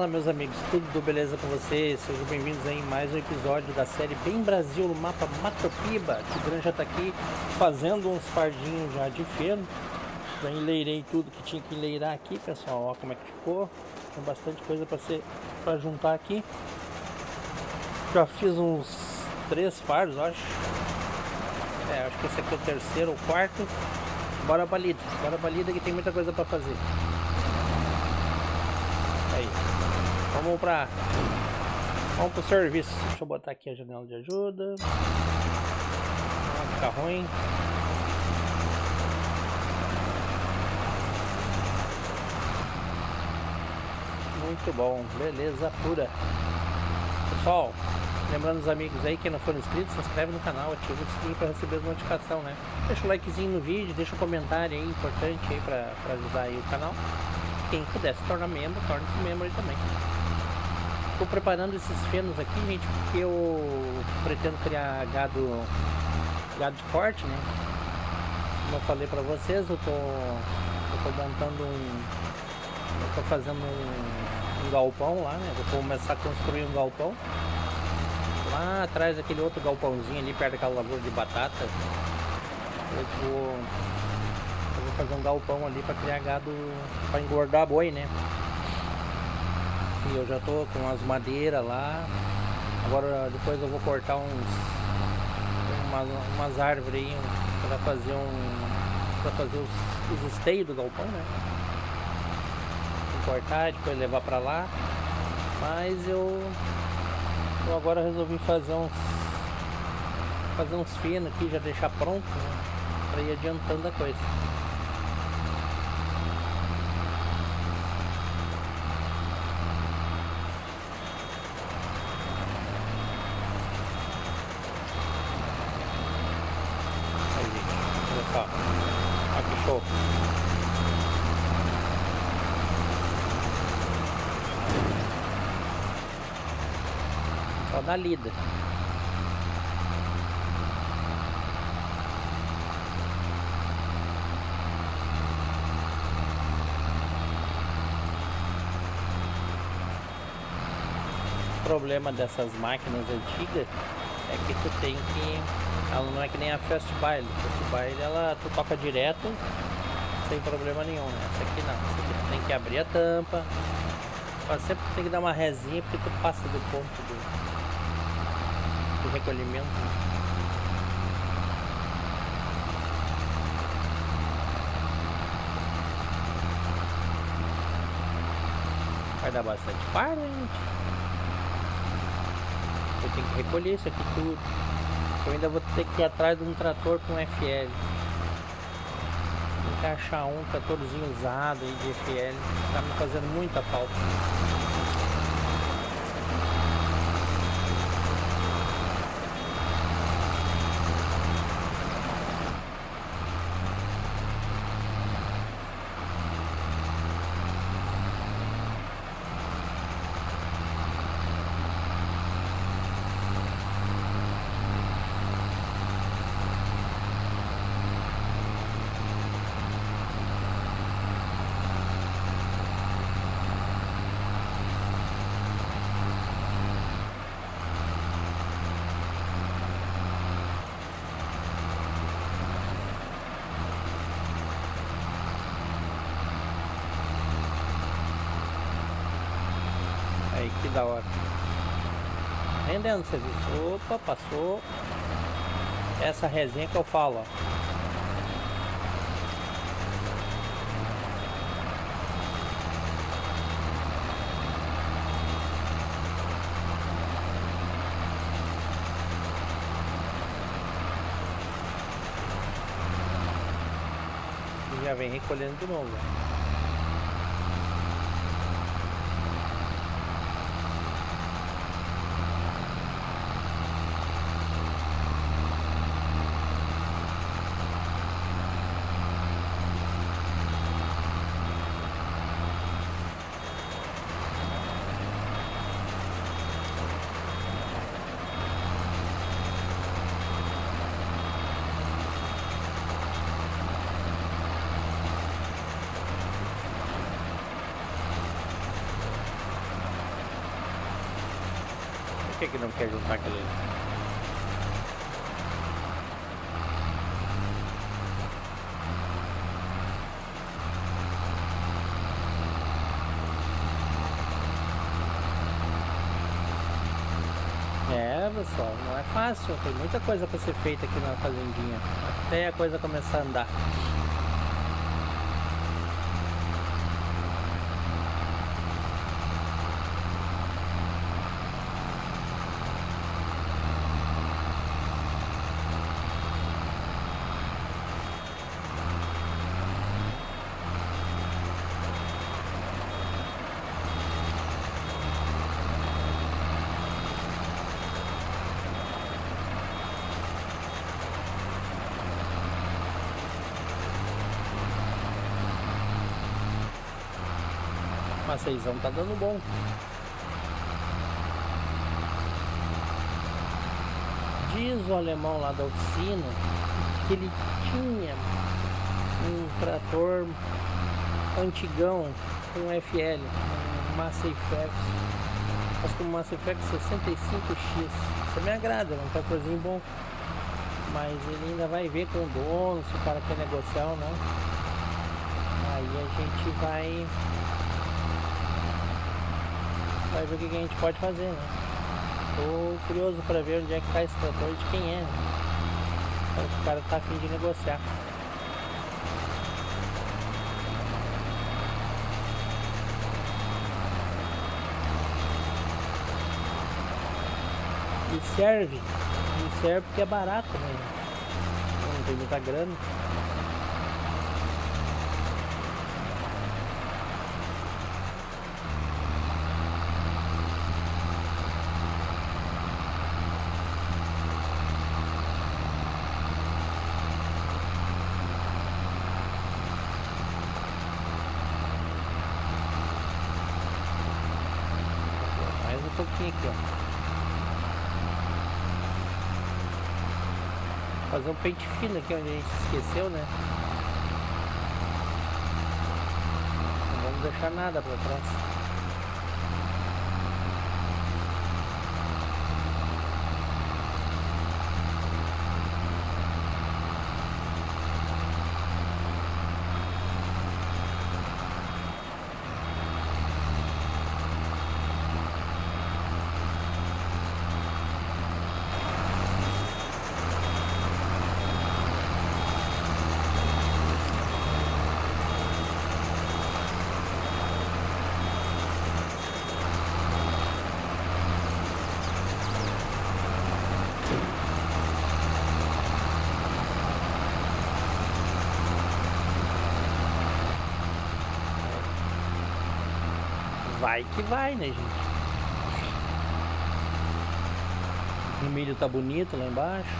Fala meus amigos, tudo beleza com vocês? Sejam bem-vindos em mais um episódio da série Bem Brasil no mapa Matopiba. O Gran já tá aqui fazendo uns fardinhos já de feno. Já enleirei tudo que tinha que enleirar aqui, pessoal. Ó como é que ficou. Tem bastante coisa para ser para juntar aqui. Já fiz uns três fardos, acho. É, acho que esse aqui é o terceiro ou quarto. Bora balida, bora balida que tem muita coisa para fazer. Aí. Vamos pra. Vamos pro serviço. Deixa eu botar aqui a janela de ajuda. Não vai ficar ruim. Muito bom, beleza pura. Pessoal, lembrando os amigos aí que não foram inscritos, se inscreve no canal, ativa o sininho para receber as notificações, né? Deixa o likezinho no vídeo, deixa um comentário aí importante aí para ajudar aí o canal quem puder se tornar membro, torne-se membro aí também. Estou preparando esses fenos aqui, gente, porque eu pretendo criar gado, gado de corte, né? Como eu falei para vocês, eu tô, eu tô montando um, eu tô fazendo um, um galpão lá, né? Vou começar a construir um galpão lá atrás daquele outro galpãozinho ali perto daquela lavoura de batata. Eu vou vou fazer um galpão ali para criar gado para engordar boi, né? E eu já tô com as madeiras lá. Agora depois eu vou cortar uns umas, umas árvores aí para fazer um para fazer os, os esteios do galpão, né? Vou cortar, depois levar para lá. Mas eu, eu agora resolvi fazer uns fazer uns finos aqui, já deixar pronto, né? Para ir adiantando a coisa. Na lida. O problema dessas máquinas antigas é que tu tem que ela não é que nem a Fast Baile. Ela tu toca direto sem problema nenhum, né? Essa aqui não, essa aqui tu tem que abrir a tampa. Sempre tem que dar uma resinha porque tu passa do ponto do, recolhimento. Vai dar bastante fardo, gente. Eu tenho que recolher isso aqui tudo. Eu ainda vou ter que ir atrás de um trator com FL. Tem que achar um tratorzinho usado aí de FL. Tá me fazendo muita falta. que da hora. Rendendo serviço. Opa, passou. Essa resenha que eu falo, ó. já vem recolhendo de novo. Que, não quer juntar aquele? É, pessoal, não é fácil. Tem muita coisa para ser feita aqui na fazendinha. Até a coisa começar a andar. Maceizão tá dando bom. Diz o alemão lá da oficina que ele tinha um trator antigão com FL, um Masseyflex. Acho que um Masseyflex 65X. Isso me agrada, é um tratorzinho bom. Mas ele ainda vai ver com o dono, se o cara quer negociar ou não. Aí a gente vai vai ver o que a gente pode fazer, né? Tô curioso para ver onde é que tá esse trator e de quem é. Né? O cara tá afim de negociar. E serve. E serve porque é barato, né? Não tem muita grana. Pouquinho aqui, ó. Fazer um pente fino aqui onde a gente esqueceu, né? Não vamos deixar nada para trás. Vai que vai, né, gente? O milho tá bonito lá embaixo.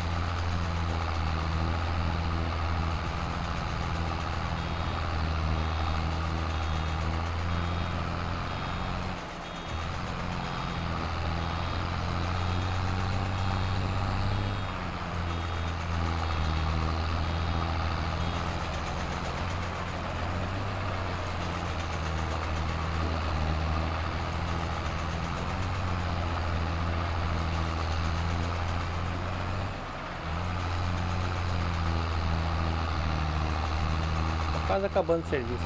Quase acabando o serviço.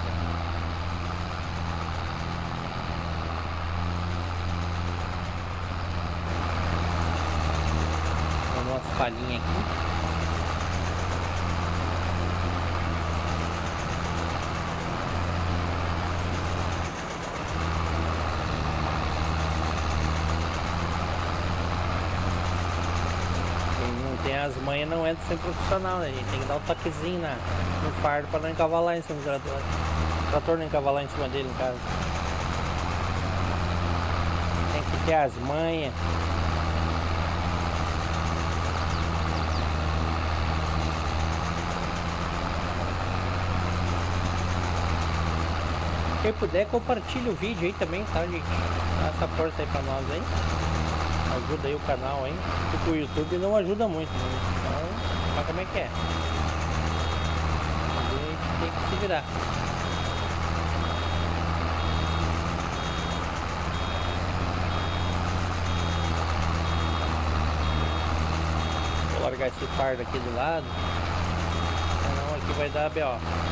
A nossa falinha aqui. Tem as manhas não é de ser profissional, né? A gente tem que dar um toquezinho na, no fardo para não encavalar em cima do trator. O trator não encavalar em cima dele, no caso. Tem que ter as manhas. Quem puder, compartilha o vídeo aí também, tá, gente? Dá essa força aí pra nós aí ajuda aí o canal, hein? Porque o YouTube não ajuda muito, né? Então, mas como é que é? A gente tem que se virar. Vou largar esse fardo aqui do lado. Senão aqui vai dar B.O.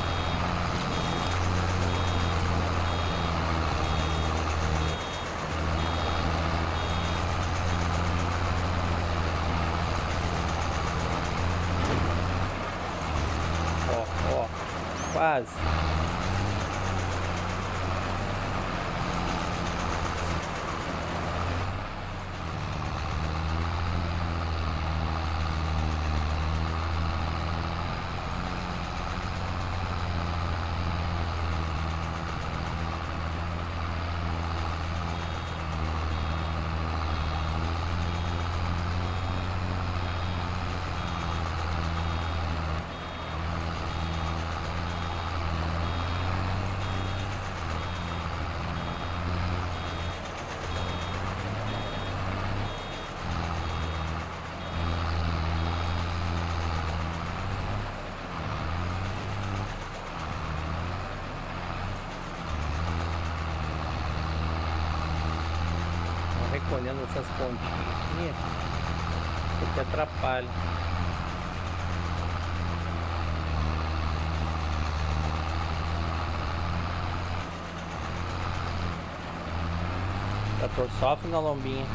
paz. recolhendo essas pontinhas porque atrapalha. Tá o trator sofre na lombinha.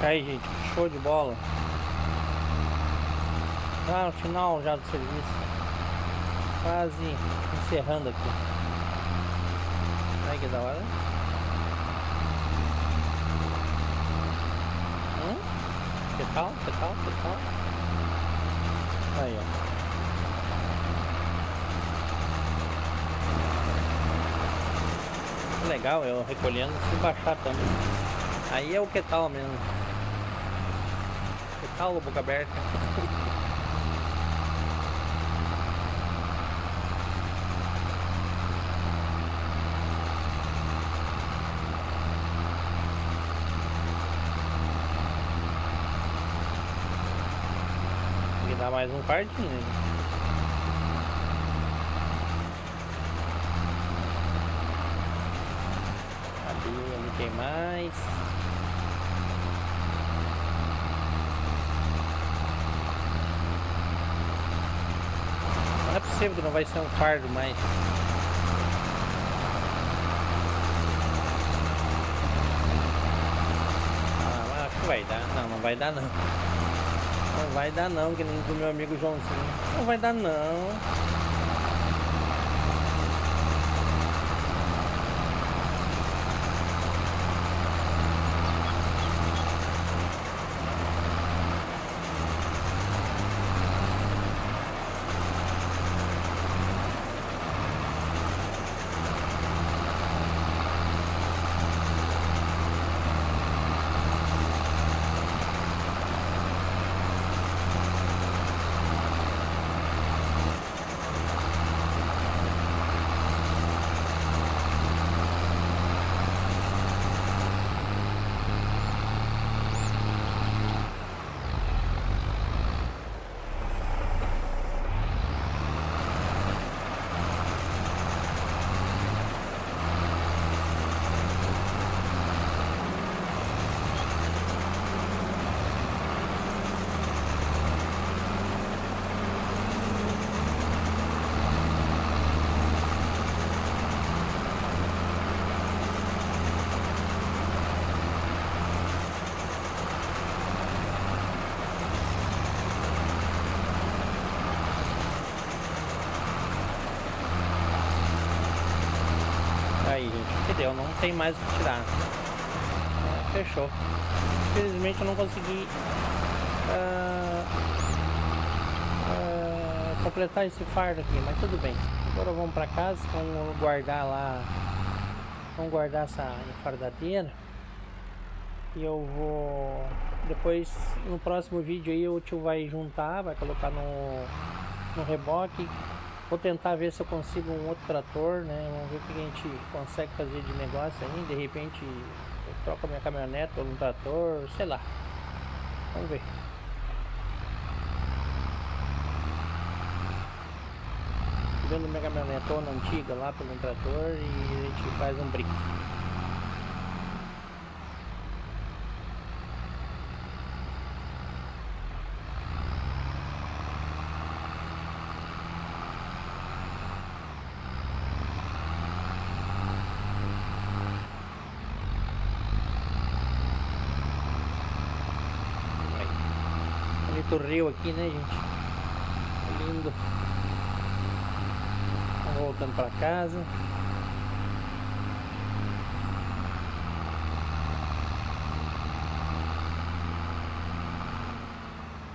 Tá aí, gente, show de bola. Ah, no final já do serviço. Quase encerrando aqui. Ai, que da hora. Hum? Que tal? Que tal? Que tal? Aí, ó. legal eu recolhendo se baixar também. Aí é o que tal mesmo. Tal, boca aberta? dar mais um quartinho. Ali, ali tem mais. Possível que não vai ser um fardo mais. Ah, acho que vai dar. Não, não vai dar não. Não vai dar não, que nem do meu amigo Joãozinho. Não vai dar não. Deu, não tem mais o que tirar. Fechou. Infelizmente eu não consegui uh, uh, completar esse fardo aqui, mas tudo bem. Agora vamos para casa, vamos guardar lá, vamos guardar essa fardadeira e eu vou depois no próximo vídeo aí o tio vai juntar, vai colocar no, no reboque Vou tentar ver se eu consigo um outro trator, né? Vamos ver o que a gente consegue fazer de negócio aí. De repente eu troco a minha caminhonete por um trator, sei lá. Vamos ver. Vendo minha caminhonetona antiga lá pelo um trator e a gente faz um brinco. bonito rio aqui, né, gente? Lindo. Voltando para casa.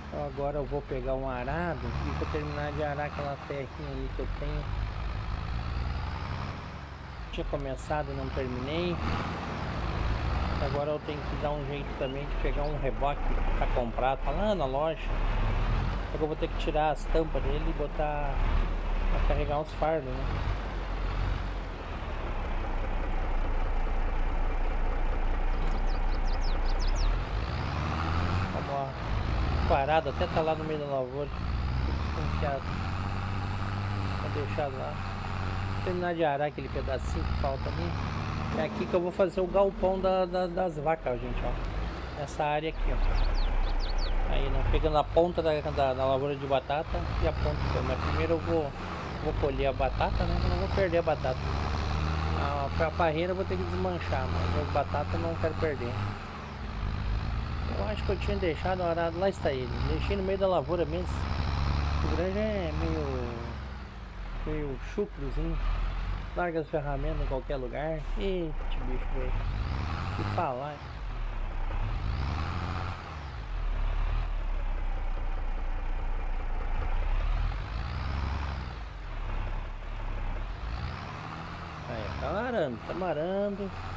Então agora eu vou pegar um arado e vou terminar de arar aquela terrinha ali que eu tenho. Tinha começado não terminei. Agora eu tenho que dar um jeito também de pegar um reboque para comprar, tá lá na loja. Que eu vou ter que tirar as tampas dele e botar para carregar uns fardos, né? Parado, até tá lá no meio da lavoura. Desconfiado. Tá deixado lá. Vou terminar de arar aquele pedacinho que falta ali. É aqui que eu vou fazer o galpão da, da, das vacas, gente, ó. Área aqui, ó. Aí, né, pegando a ponta da, da, da, lavoura de batata e a ponta. Mas primeiro eu vou, vou colher a batata, né? Eu não vou perder a batata. A, a parreira eu vou ter que desmanchar, mas a batata eu não quero perder. Eu acho que eu tinha deixado arado, lá está ele. Deixei no meio da lavoura mesmo. O grande é meio, meio chucrozinho. Larga as ferramentas em qualquer lugar. Eita, bicho, velho. Que falar. Aí, tá marando, tá marando.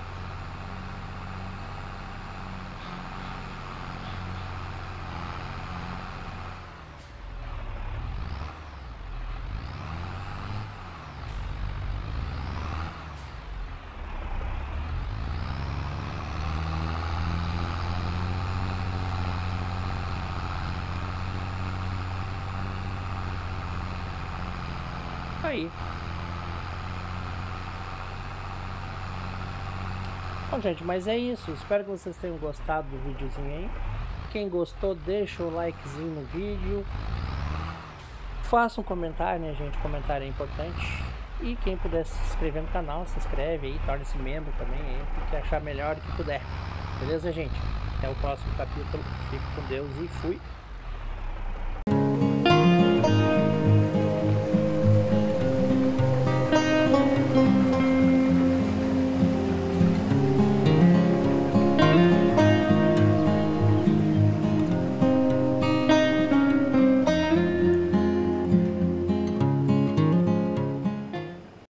Gente, mas é isso. Espero que vocês tenham gostado do videozinho aí. Quem gostou, deixa o likezinho no vídeo. Faça um comentário, né, gente? Comentário é importante. E quem puder se inscrever no canal, se inscreve aí, torne-se membro também aí, o que achar melhor que puder. Beleza, gente? Até o próximo capítulo. Fique com Deus e fui.